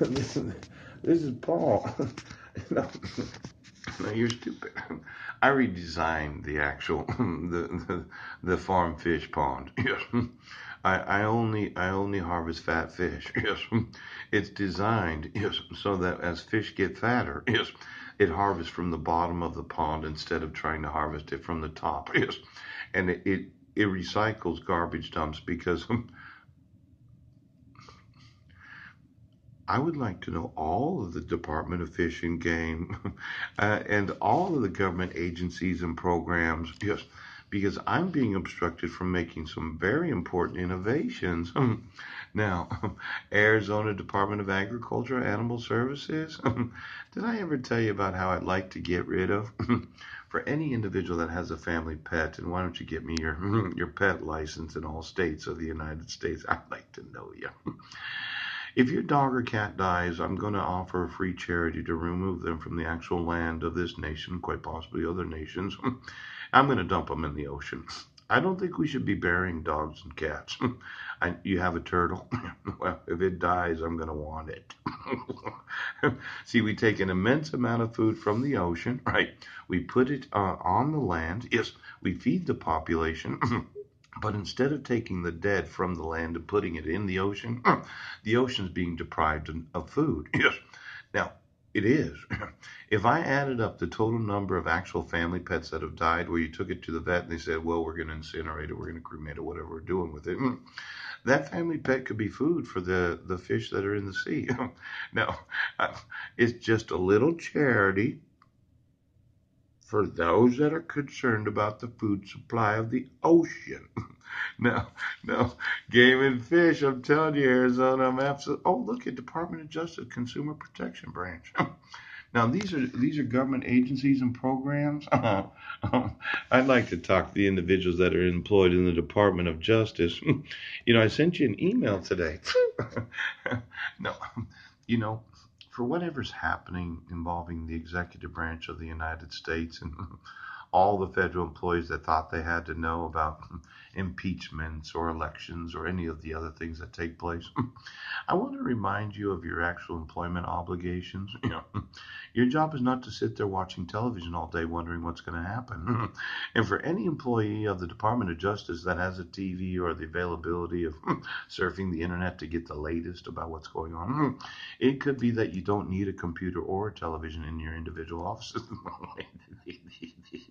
this, this is Paul. no, no, you're stupid. I redesigned the actual the the, the farm fish pond. Yes. I, I only I only harvest fat fish. Yes. It's designed yes so that as fish get fatter, yes, it harvests from the bottom of the pond instead of trying to harvest it from the top. Yes. And it it, it recycles garbage dumps because I would like to know all of the Department of Fish and Game uh, and all of the government agencies and programs, yes, because I'm being obstructed from making some very important innovations. now, Arizona Department of Agriculture, Animal Services, did I ever tell you about how I'd like to get rid of? For any individual that has a family pet, and why don't you get me your your pet license in all states of the United States? I'd like to know you. If your dog or cat dies, I'm going to offer a free charity to remove them from the actual land of this nation, quite possibly other nations. I'm going to dump them in the ocean. I don't think we should be burying dogs and cats. I, you have a turtle? well, if it dies, I'm going to want it. See, we take an immense amount of food from the ocean, right? We put it uh, on the land. Yes, we feed the population. But instead of taking the dead from the land and putting it in the ocean, the ocean's being deprived of food. Yes. Now, it is. If I added up the total number of actual family pets that have died, where you took it to the vet and they said, well, we're going to incinerate it, we're going to cremate it, whatever we're doing with it, mm, that family pet could be food for the, the fish that are in the sea. now, it's just a little charity for those that are concerned about the food supply of the ocean. now, no, game and fish. I'm telling you, Arizona. I'm absolutely. Oh, look at Department of Justice Consumer Protection Branch. now these are these are government agencies and programs. I'd like to talk to the individuals that are employed in the Department of Justice. you know, I sent you an email today. no, you know for whatever's happening involving the executive branch of the United States and all the federal employees that thought they had to know about impeachments or elections or any of the other things that take place. I want to remind you of your actual employment obligations. You know, your job is not to sit there watching television all day wondering what's going to happen. and for any employee of the Department of Justice that has a TV or the availability of surfing the internet to get the latest about what's going on, it could be that you don't need a computer or a television in your individual offices.